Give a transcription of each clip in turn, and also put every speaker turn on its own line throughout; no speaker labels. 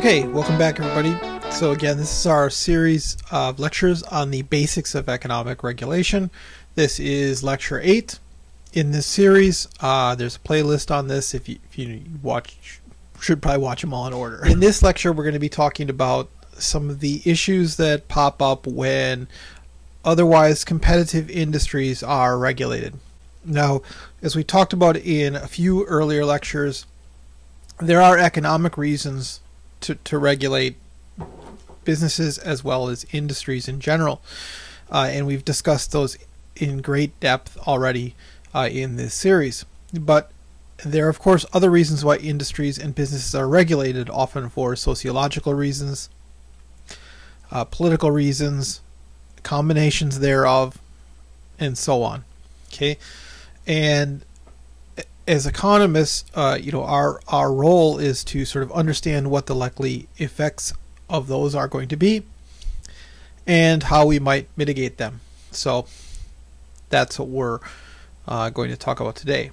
Okay, welcome back, everybody. So, again, this is our series of lectures on the basics of economic regulation. This is lecture 8. In this series, uh, there's a playlist on this. If you, if you watch, should probably watch them all in order. In this lecture, we're going to be talking about some of the issues that pop up when otherwise competitive industries are regulated. Now, as we talked about in a few earlier lectures, there are economic reasons to, to regulate businesses as well as industries in general. Uh, and we've discussed those in great depth already uh, in this series. But there are, of course, other reasons why industries and businesses are regulated, often for sociological reasons, uh, political reasons, combinations thereof, and so on. Okay, and as economists, uh, you know, our our role is to sort of understand what the likely effects of those are going to be, and how we might mitigate them. So that's what we're uh, going to talk about today.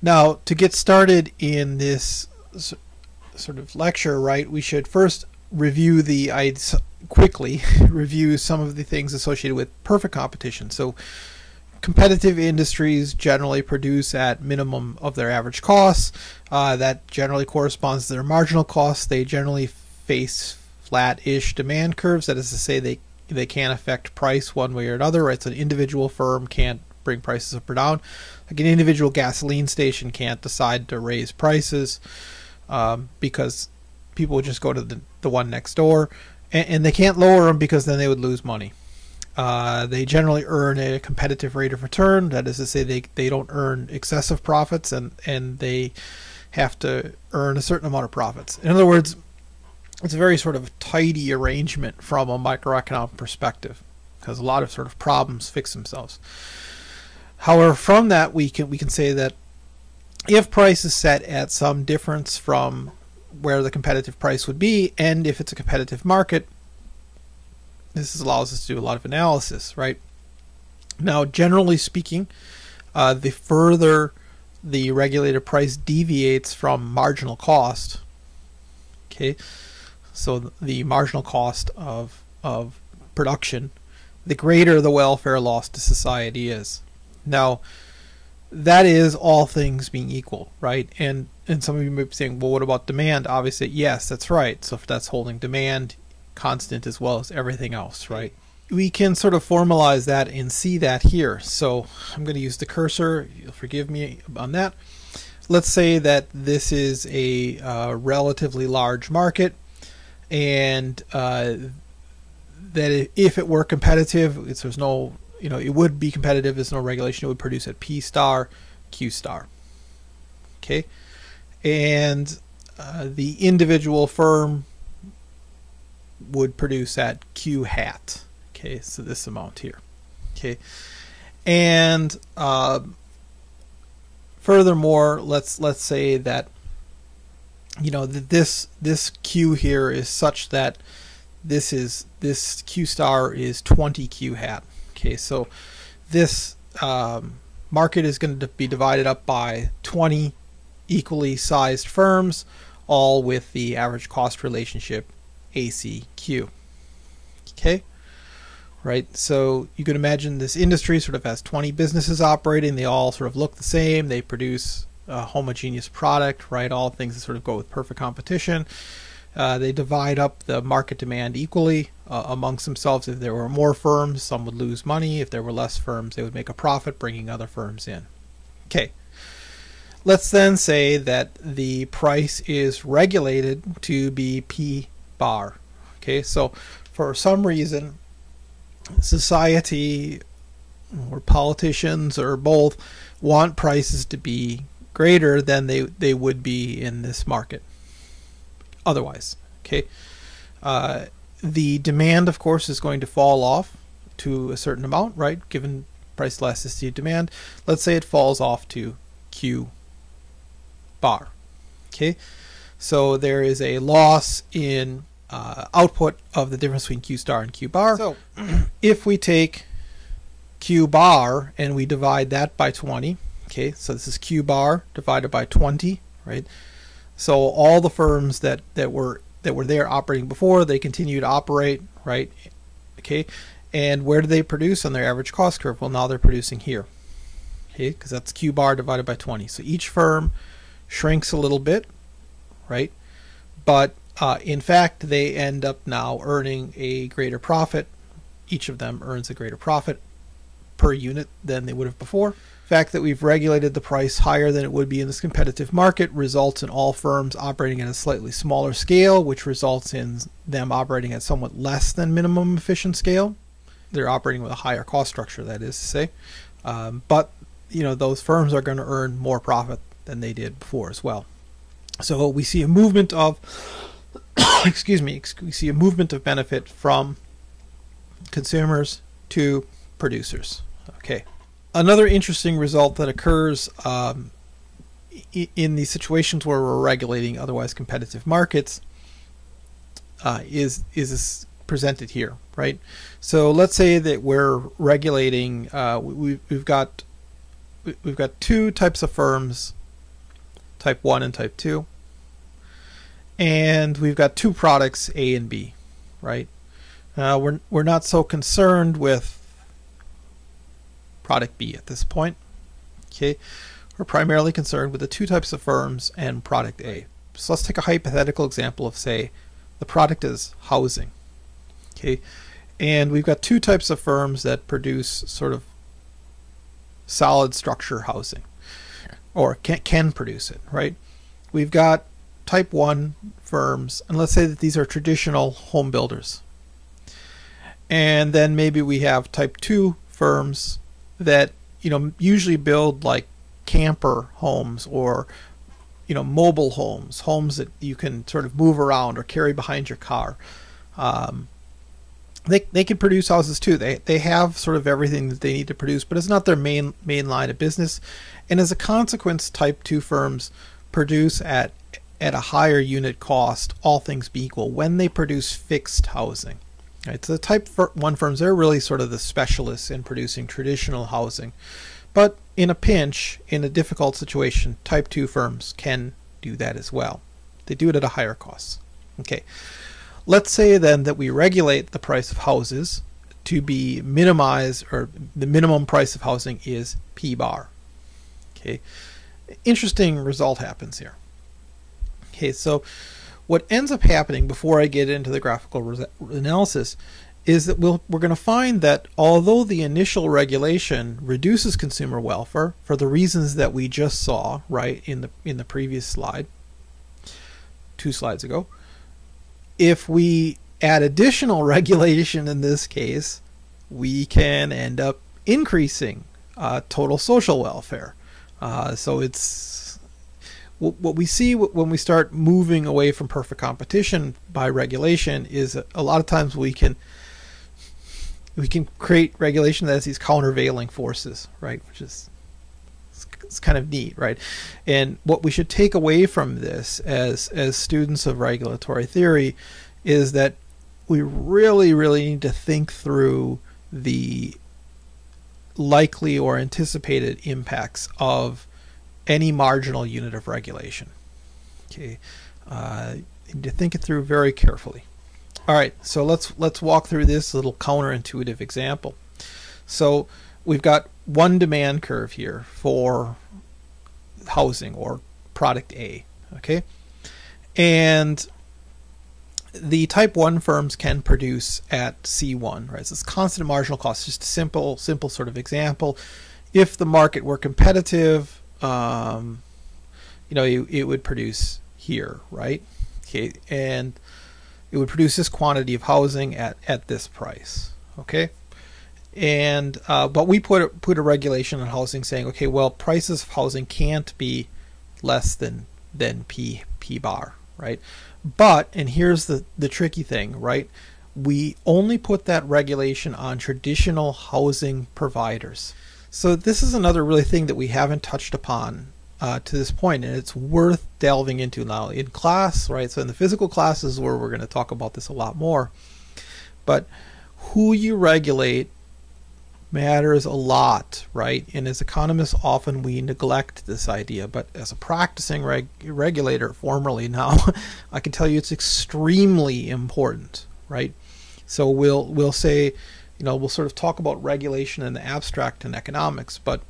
Now, to get started in this sort of lecture, right, we should first review the I'd quickly review some of the things associated with perfect competition. So competitive industries generally produce at minimum of their average costs. Uh, that generally corresponds to their marginal costs. They generally face flat-ish demand curves. That is to say, they they can't affect price one way or another. It's an individual firm can't bring prices up or down. Like an individual gasoline station can't decide to raise prices um, because people would just go to the, the one next door, and, and they can't lower them because then they would lose money. Uh, they generally earn a competitive rate of return. That is to say, they, they don't earn excessive profits and, and they have to earn a certain amount of profits. In other words, it's a very sort of tidy arrangement from a microeconomic perspective because a lot of sort of problems fix themselves. However, from that we can we can say that if price is set at some difference from where the competitive price would be, and if it's a competitive market, this allows us to do a lot of analysis, right? Now, generally speaking, uh, the further the regulated price deviates from marginal cost, okay, so the marginal cost of of production, the greater the welfare loss to society is. Now, that is all things being equal, right? And and some of you may be saying, well, what about demand? Obviously, yes, that's right. So if that's holding demand, constant as well as everything else, right? We can sort of formalize that and see that here. So I'm going to use the cursor. You'll forgive me on that. Let's say that this is a uh, relatively large market and uh, that if it were competitive, it's, there's no, you know, it would be competitive. There's no regulation. It would produce at P star, Q star. Okay. And uh, the individual firm would produce at Q hat. Okay, so this amount here. Okay, and uh, furthermore, let's let's say that you know that this this Q here is such that this is this Q star is 20 Q hat. Okay, so this um, market is going to be divided up by 20 equally sized firms, all with the average cost relationship ACQ. Okay? Right? So you can imagine this industry sort of has 20 businesses operating. They all sort of look the same. They produce a homogeneous product, right? All things that sort of go with perfect competition. Uh, they divide up the market demand equally uh, amongst themselves. If there were more firms, some would lose money. If there were less firms, they would make a profit, bringing other firms in. Okay. Let's then say that the price is regulated to be P bar. Okay, so for some reason, society or politicians or both want prices to be greater than they, they would be in this market otherwise. Okay, uh, the demand, of course, is going to fall off to a certain amount, right? Given price elasticity of demand, let's say it falls off to Q bar. Okay, so there is a loss in uh, output of the difference between Q star and Q bar. So if we take Q bar and we divide that by 20, okay, so this is Q bar divided by 20, right? So all the firms that, that were that were there operating before, they continue to operate, right? Okay, and where do they produce on their average cost curve? Well, now they're producing here, okay, because that's Q bar divided by 20. So each firm shrinks a little bit, right? But uh, in fact, they end up now earning a greater profit. Each of them earns a greater profit per unit than they would have before. The fact that we've regulated the price higher than it would be in this competitive market results in all firms operating at a slightly smaller scale, which results in them operating at somewhat less than minimum efficient scale. They're operating with a higher cost structure, that is to say. Um, but you know those firms are going to earn more profit than they did before as well. So we see a movement of excuse me, we see a movement of benefit from consumers to producers. Okay. Another interesting result that occurs um, in the situations where we're regulating otherwise competitive markets uh, is is presented here, right? So let's say that we're regulating. Uh, we, we've got we've got two types of firms, type one and type two and we've got two products A and B, right? Uh, we're we're not so concerned with product B at this point. Okay, we're primarily concerned with the two types of firms and product A. So let's take a hypothetical example of say the product is housing. Okay, and we've got two types of firms that produce sort of solid structure housing, or can can produce it, right? We've got type 1 firms, and let's say that these are traditional home builders. And then maybe we have type 2 firms that, you know, usually build like camper homes or, you know, mobile homes, homes that you can sort of move around or carry behind your car. Um, they, they can produce houses too. They, they have sort of everything that they need to produce, but it's not their main main line of business. And as a consequence, type 2 firms produce at at a higher unit cost, all things be equal, when they produce fixed housing. Right, so the type 1 firms, they're really sort of the specialists in producing traditional housing. But in a pinch, in a difficult situation, type 2 firms can do that as well. They do it at a higher cost. Okay, let's say then that we regulate the price of houses to be minimized, or the minimum price of housing is P bar. Okay, interesting result happens here. Okay, so what ends up happening before I get into the graphical analysis is that we'll, we're going to find that although the initial regulation reduces consumer welfare for the reasons that we just saw right in the in the previous slide two slides ago if we add additional regulation in this case we can end up increasing uh, total social welfare. Uh, so it's what we see when we start moving away from perfect competition by regulation is a lot of times we can we can create regulation that has these countervailing forces, right? Which is it's kind of neat, right? And what we should take away from this as as students of regulatory theory is that we really really need to think through the likely or anticipated impacts of any marginal unit of regulation. Okay, uh, you need to think it through very carefully. All right, so let's let's walk through this little counterintuitive example. So we've got one demand curve here for housing or product A. Okay, and the type 1 firms can produce at C1, right? So it's constant marginal cost, just a simple, simple sort of example. If the market were competitive, um, you know, it, it would produce here, right? Okay, and it would produce this quantity of housing at, at this price, okay? And uh, but we put a, put a regulation on housing saying, okay, well, prices of housing can't be less than than p p bar, right? But and here's the the tricky thing, right? We only put that regulation on traditional housing providers. So this is another really thing that we haven't touched upon uh, to this point, and it's worth delving into now in class, right? So in the physical classes where we're going to talk about this a lot more, but who you regulate matters a lot, right? And as economists, often we neglect this idea. But as a practicing reg- regulator, formerly now, I can tell you it's extremely important, right? So we'll we'll say, you know, we'll sort of talk about regulation in the abstract and economics, but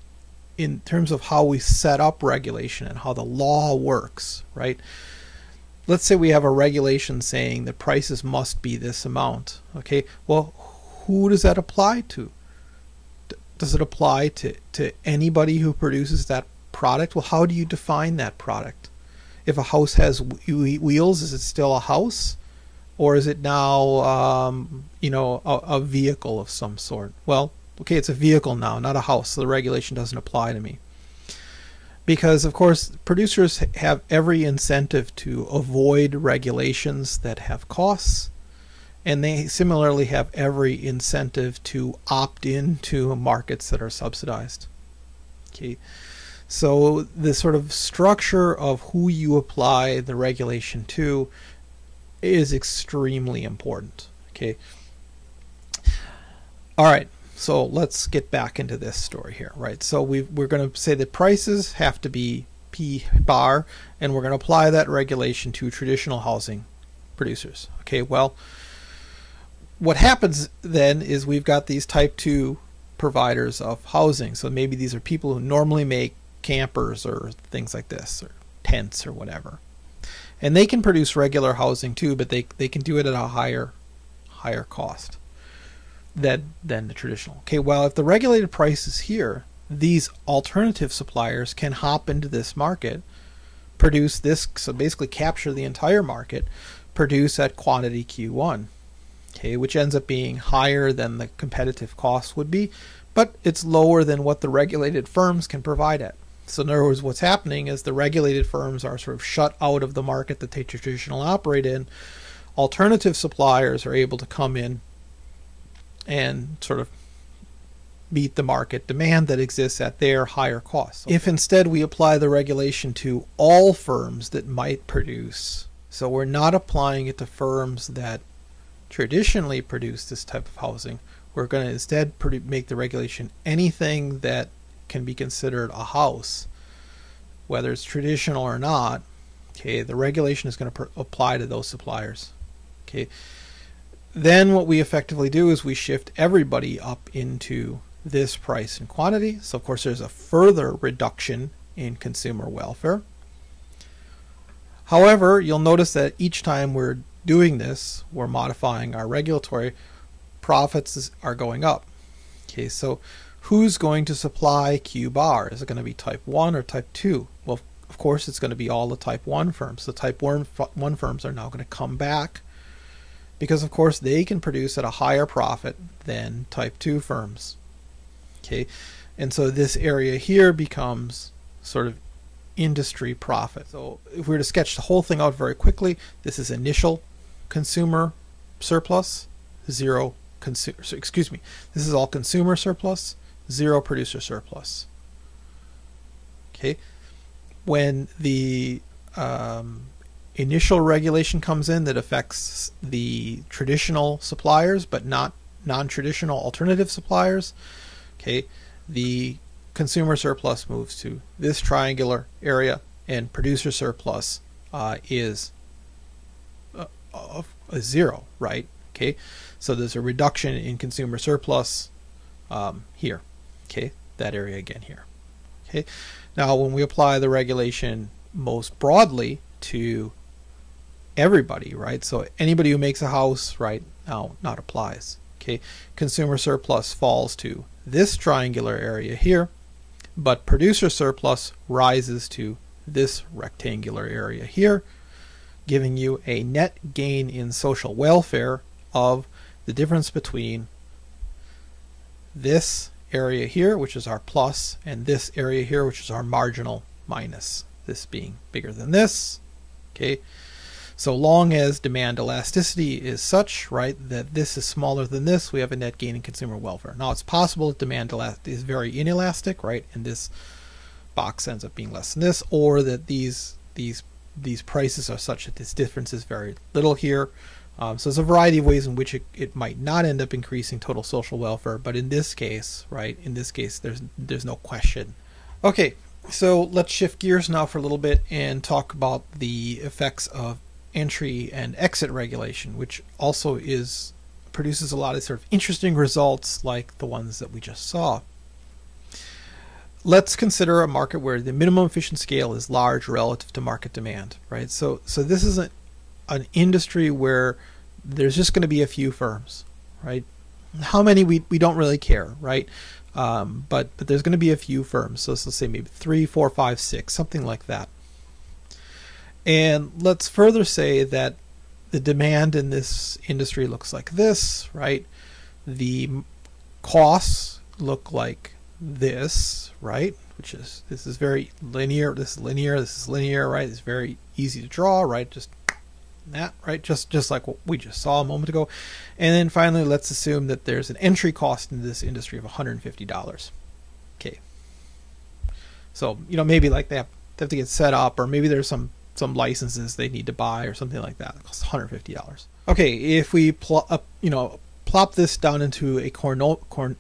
in terms of how we set up regulation and how the law works, right? Let's say we have a regulation saying the prices must be this amount. Okay, well, who does that apply to? Does it apply to, to anybody who produces that product? Well, how do you define that product? If a house has wheels, is it still a house? Or is it now, um, you know, a, a vehicle of some sort? Well, okay, it's a vehicle now, not a house, so the regulation doesn't apply to me. Because, of course, producers have every incentive to avoid regulations that have costs, and they similarly have every incentive to opt into markets that are subsidized. Okay, so the sort of structure of who you apply the regulation to is extremely important. Okay. All right. So let's get back into this story here, right? So we we're going to say that prices have to be P bar, and we're going to apply that regulation to traditional housing producers. Okay, well, what happens then is we've got these type 2 providers of housing. So maybe these are people who normally make campers or things like this, or tents or whatever. And they can produce regular housing too, but they, they can do it at a higher higher cost than than the traditional. Okay, well if the regulated price is here, these alternative suppliers can hop into this market, produce this so basically capture the entire market, produce at quantity Q1. Okay, which ends up being higher than the competitive cost would be, but it's lower than what the regulated firms can provide at. So in other words, what's happening is the regulated firms are sort of shut out of the market that they traditionally operate in. Alternative suppliers are able to come in and sort of meet the market demand that exists at their higher cost. If instead we apply the regulation to all firms that might produce, so we're not applying it to firms that traditionally produce this type of housing, we're going to instead make the regulation anything that can be considered a house, whether it's traditional or not. Okay, the regulation is going to apply to those suppliers. Okay, then what we effectively do is we shift everybody up into this price and quantity. So of course there's a further reduction in consumer welfare. However, you'll notice that each time we're doing this, we're modifying our regulatory, profits are going up. Okay, so who's going to supply Q bar? Is it going to be type 1 or type 2? Well, of course, it's going to be all the type 1 firms. The type 1, 1 firms are now going to come back because, of course, they can produce at a higher profit than type 2 firms. Okay, and so this area here becomes sort of industry profit. So if we were to sketch the whole thing out very quickly, this is initial consumer surplus, zero consumer, excuse me, this is all consumer surplus, zero producer surplus. Okay, when the um, initial regulation comes in that affects the traditional suppliers but not non-traditional alternative suppliers, okay, the consumer surplus moves to this triangular area and producer surplus uh, is a, a, a, zero, right? Okay, so there's a reduction in consumer surplus um, here. Okay, that area again here. Okay, now when we apply the regulation most broadly to everybody, right? So anybody who makes a house, right, now not applies. Okay, consumer surplus falls to this triangular area here, but producer surplus rises to this rectangular area here, giving you a net gain in social welfare of the difference between this area here, which is our plus, and this area here, which is our marginal minus, this being bigger than this. Okay, so long as demand elasticity is such, right, that this is smaller than this, we have a net gain in consumer welfare. Now, it's possible that demand is very inelastic, right, and this box ends up being less than this, or that these these these prices are such that this difference is very little here, Um, so there's a variety of ways in which it, it might not end up increasing total social welfare, but in this case, right, in this case, there's there's no question. Okay, so let's shift gears now for a little bit and talk about the effects of entry and exit regulation, which also is produces a lot of sort of interesting results like the ones that we just saw. Let's consider a market where the minimum efficient scale is large relative to market demand, right? So so this is a, an industry where there's just going to be a few firms, right? How many we, we don't really care, right? Um, but but there's going to be a few firms. So let's say maybe three, four, five, six, something like that. And let's further say that the demand in this industry looks like this, right? The costs look like this, right? Which is this is very linear. This is linear. This is linear, right? It's very easy to draw, right? Just that, right? Just just like what we just saw a moment ago. And then finally, let's assume that there's an entry cost in this industry of $150. Okay. So, you know, maybe like they have, they have to get set up or maybe there's some some licenses they need to buy or something like that. It costs $150. Okay, if we plot up, you know, plop this down into a Cournot, Corn,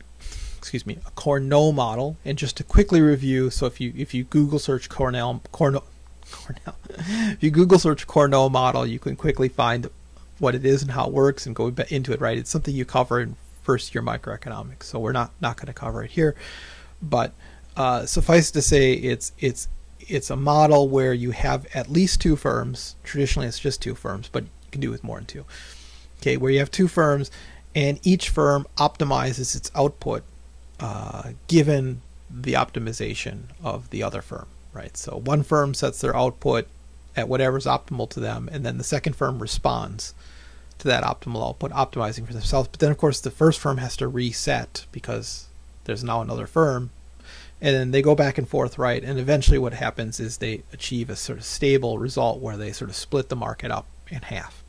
excuse me, a Cournot model, and just to quickly review, so if you if you Google search Cornell Cournot Cornell. if you Google search Cournot model, you can quickly find what it is and how it works and go into it. Right, it's something you cover in first year microeconomics, so we're not not going to cover it here. But uh, suffice to say, it's it's it's a model where you have at least two firms. Traditionally, it's just two firms, but you can do with more than two. Okay, where you have two firms, and each firm optimizes its output uh, given the optimization of the other firm right? So one firm sets their output at whatever's optimal to them, and then the second firm responds to that optimal output, optimizing for themselves. But then, of course, the first firm has to reset because there's now another firm, and then they go back and forth, right? And eventually, what happens is they achieve a sort of stable result where they sort of split the market up in half.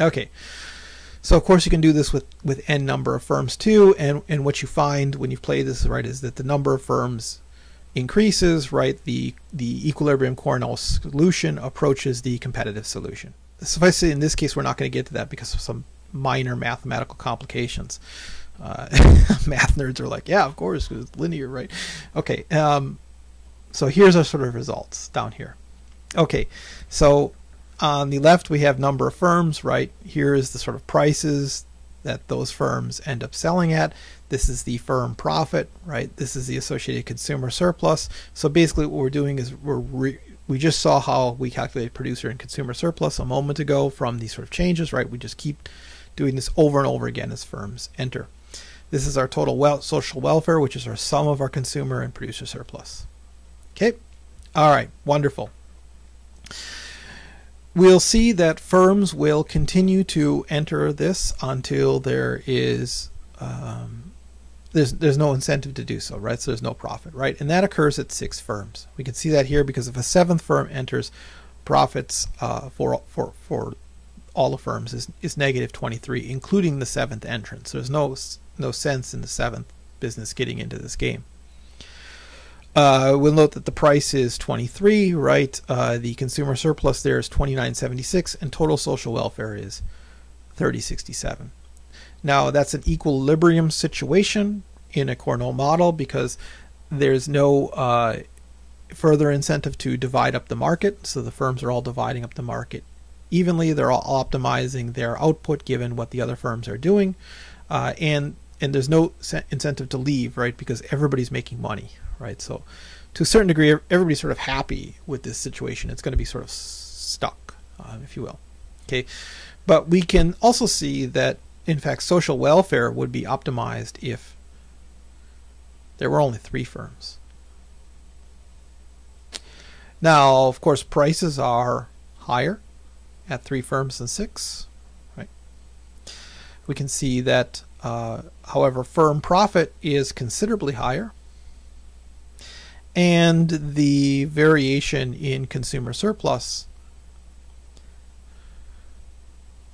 Okay. So of course you can do this with, with n number of firms too, and, and what you find when you play this right is that the number of firms increases, right, the, the equilibrium Cournot solution approaches the competitive solution. Suffice say, in this case, we're not going to get to that because of some minor mathematical complications. Uh, math nerds are like, yeah, of course, it's linear, right? Okay, um, so here's our sort of results down here. Okay, so on the left we have number of firms, right? Here is the sort of prices that those firms end up selling at. This is the firm profit, right? This is the associated consumer surplus. So basically what we're doing is we're re- we just saw how we calculate producer and consumer surplus a moment ago from these sort of changes, right? We just keep doing this over and over again as firms enter. This is our total social welfare, which is our sum of our consumer and producer surplus. Okay? All right, wonderful. We'll see that firms will continue to enter this until there is um, there's there's no incentive to do so, right? So there's no profit, right? And that occurs at six firms. We can see that here because if a seventh firm enters, profits uh, for for for all the firms is is negative 23, including the seventh entrant. So there's no no sense in the seventh business getting into this game. Uh, we'll note that the price is 23, right? Uh, the consumer surplus there is 29.76, and total social welfare is 30.67. Now that's an equilibrium situation in a Cournot model because there's no uh, further incentive to divide up the market. So the firms are all dividing up the market evenly. They're all optimizing their output given what the other firms are doing, uh, and and there's no incentive to leave, right? Because everybody's making money, right? So to a certain degree, everybody's sort of happy with this situation. It's going to be sort of stuck, uh, if you will. Okay, but we can also see that in fact, social welfare would be optimized if there were only three firms. Now, of course, prices are higher at three firms than six. Right? We can see that, uh, however, firm profit is considerably higher, and the variation in consumer surplus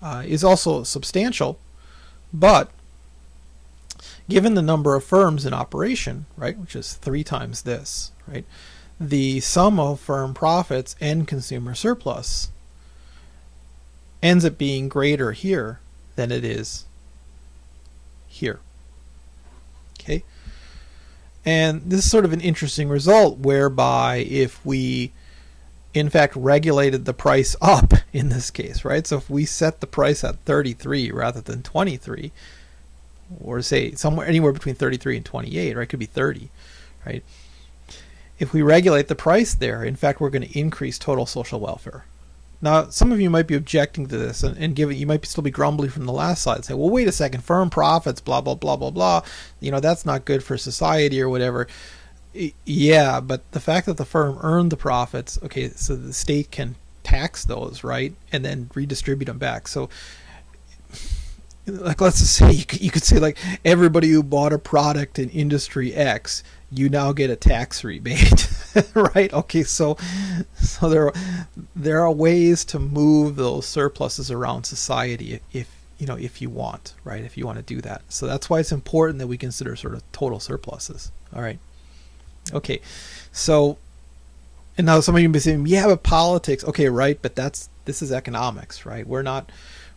uh, is also substantial but given the number of firms in operation, right, which is three times this, right, the sum of firm profits and consumer surplus ends up being greater here than it is here. Okay. And this is sort of an interesting result whereby if we in fact regulated the price up in this case, right? So if we set the price at 33 rather than 23 or say somewhere anywhere between 33 and 28, right? It could be 30, right? If we regulate the price there, in fact, we're going to increase total social welfare. Now, some of you might be objecting to this and, and giving, you might still be grumbling from the last slide, say, well, wait a second, firm profits, blah, blah, blah, blah, blah. You know, that's not good for society or whatever. Yeah, but the fact that the firm earned the profits, okay, so the state can tax those, right? And then redistribute them back. So, like, let's just say you could, you could say, like, everybody who bought a product in industry X, you now get a tax rebate. right? Okay, so so there there are ways to move those surpluses around society if you know if you want, right? If you want to do that. So that's why it's important that we consider sort of total surpluses. All right. Okay. So and now some of you may be saying, "Yeah, but politics." Okay, right, but that's this is economics, right? We're not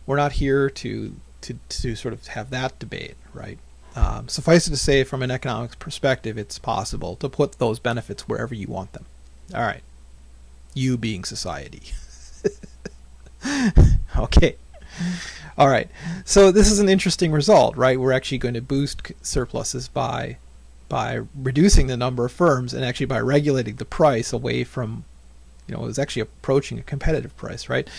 we're not here to to to sort of have that debate, right? Um, suffice it to say, from an economics perspective, it's possible to put those benefits wherever you want them. All right. You being society. okay. All right. So this is an interesting result, right? We're actually going to boost surpluses by by reducing the number of firms and actually by regulating the price away from, you know, it was actually approaching a competitive price, right?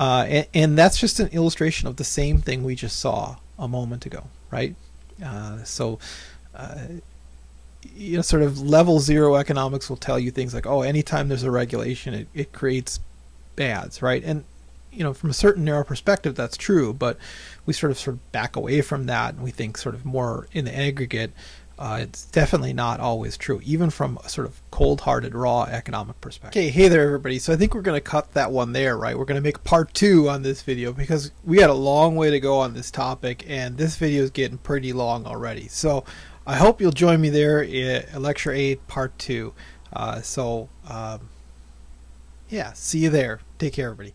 Uh, and, and that's just an illustration of the same thing we just saw a moment ago, right? Uh, so, uh, you know, sort of level zero economics will tell you things like, oh, anytime there's a regulation, it, it creates bads, right? And you know, from a certain narrow perspective, that's true, but we sort of sort of back away from that, and we think sort of more in the aggregate uh, it's definitely not always true, even from a sort of cold-hearted, raw economic perspective. Okay, hey there, everybody. So I think we're going to cut that one there, right? We're going to make part two on this video because we had a long way to go on this topic, and this video is getting pretty long already. So I hope you'll join me there in Lecture 8, Part 2. Uh, so, um, yeah, see you there. Take care, everybody.